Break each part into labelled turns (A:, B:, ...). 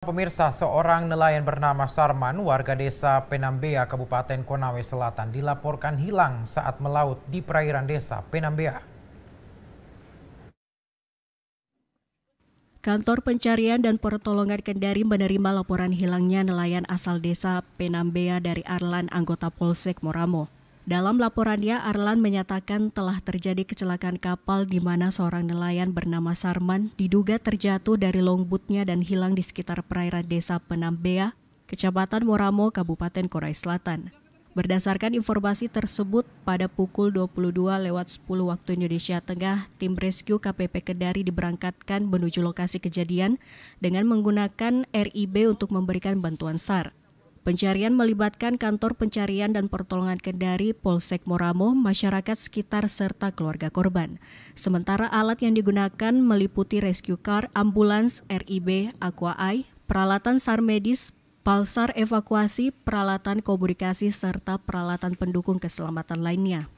A: Pemirsa, seorang nelayan bernama Sarman, warga desa Penambea, Kabupaten Konawe Selatan, dilaporkan hilang saat melaut di perairan desa Penambea.
B: Kantor Pencarian dan Pertolongan Kendari menerima laporan hilangnya nelayan asal desa Penambea dari Arlan, anggota Polsek Moramo. Dalam laporannya, Arlan menyatakan telah terjadi kecelakaan kapal di mana seorang nelayan bernama Sarman diduga terjatuh dari longboatnya dan hilang di sekitar perairan desa Penambea, Kecamatan Moramo, Kabupaten Korai Selatan. Berdasarkan informasi tersebut, pada pukul 22 lewat 10 waktu Indonesia Tengah, tim rescue KPP Kedari diberangkatkan menuju lokasi kejadian dengan menggunakan RIB untuk memberikan bantuan SAR. Pencarian melibatkan kantor pencarian dan pertolongan Kendari, Polsek Moramo, masyarakat sekitar serta keluarga korban. Sementara alat yang digunakan meliputi rescue car, ambulans, RIB, Aqua Eye, peralatan SAR medis, palsar evakuasi, peralatan komunikasi serta peralatan pendukung keselamatan lainnya.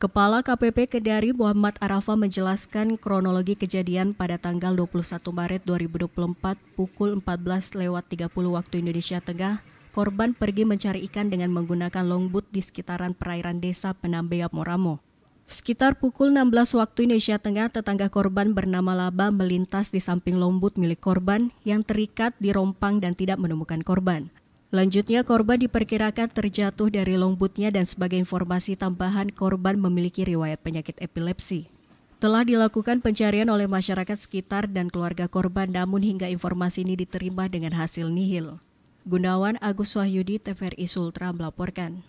B: Kepala KPP Kedari Muhammad Arafa menjelaskan kronologi kejadian pada tanggal 21 Maret 2024 pukul 14 lewat 30 waktu Indonesia Tengah korban pergi mencari ikan dengan menggunakan longboat di sekitaran perairan desa Penambea Moramo. Sekitar pukul 16 waktu Indonesia Tengah, tetangga korban bernama Laba melintas di samping longboat milik korban yang terikat di rompang dan tidak menemukan korban. Lanjutnya, korban diperkirakan terjatuh dari longboatnya dan sebagai informasi tambahan, korban memiliki riwayat penyakit epilepsi. Telah dilakukan pencarian oleh masyarakat sekitar dan keluarga korban, namun hingga informasi ini diterima dengan hasil nihil. Gunawan Agus Wahyudi TVRI Sultra melaporkan.